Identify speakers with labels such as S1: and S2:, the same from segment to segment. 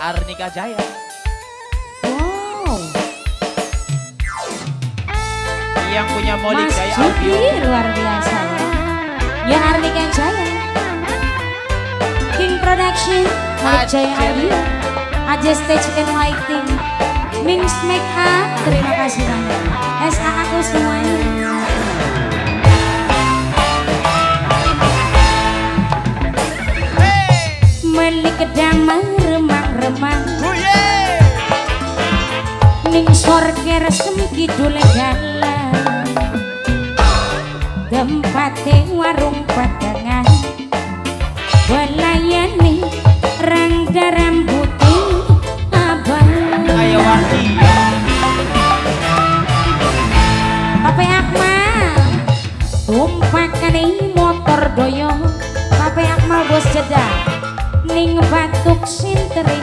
S1: Arnika Jaya.
S2: Wow.
S1: Yang punya Molik
S2: Mas
S1: Jaya Audio.
S2: luar biasa ya. Ya Arnika Jaya. King Production, Malik Jaya. Audio. Aja Stage and Lighting. Mings Make terima kasih banyak. SA aku semuanya. Melik kedamang Ning sorge resem kidul dalan Tempate warung padangan. Welayani rangga rambuti abang.
S1: Ayo Wati.
S2: Pape Akmal Tumpakane motor doyo. Pape Akmal bos jeda. Ning batuk sintere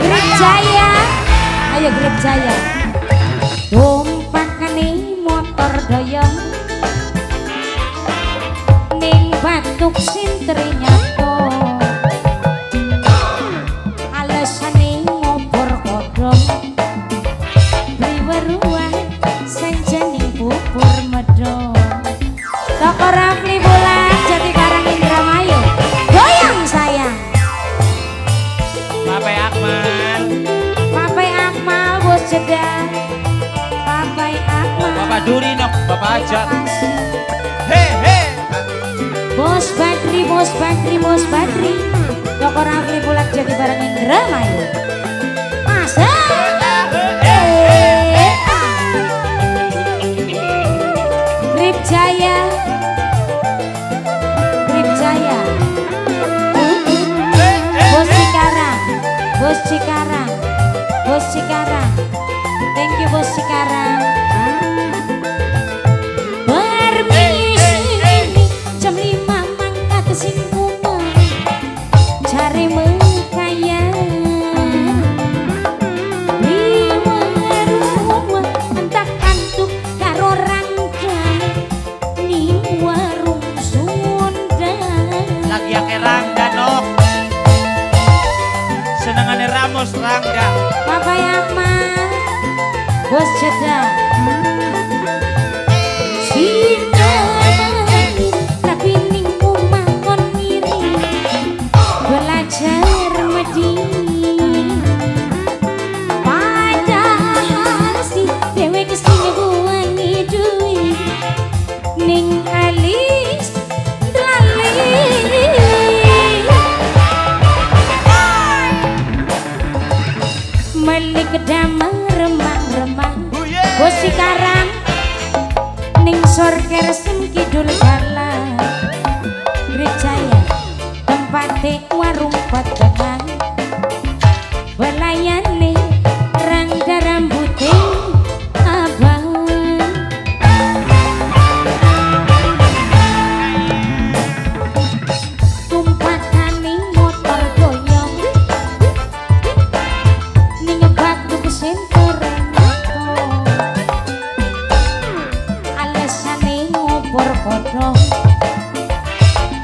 S2: Grip Jaya. Jaya Ayo Grip Jaya Tumpakane Bos Badri, Bos Badri Toko Rafli Bulak jadi barang Indramayu Masa Papa Akmal Bos jeda ning sorge resem kidul dalan Grejaya tempate warung padangan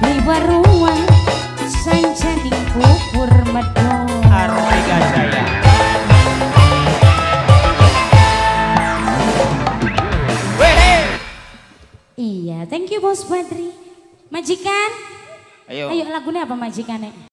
S2: Liwa ruang sanjaning bubur medong
S1: Artika Jaya.
S2: Iya, thank you Bos Badri. Majikan,
S1: Ayo.
S2: ayo lagunya apa majikan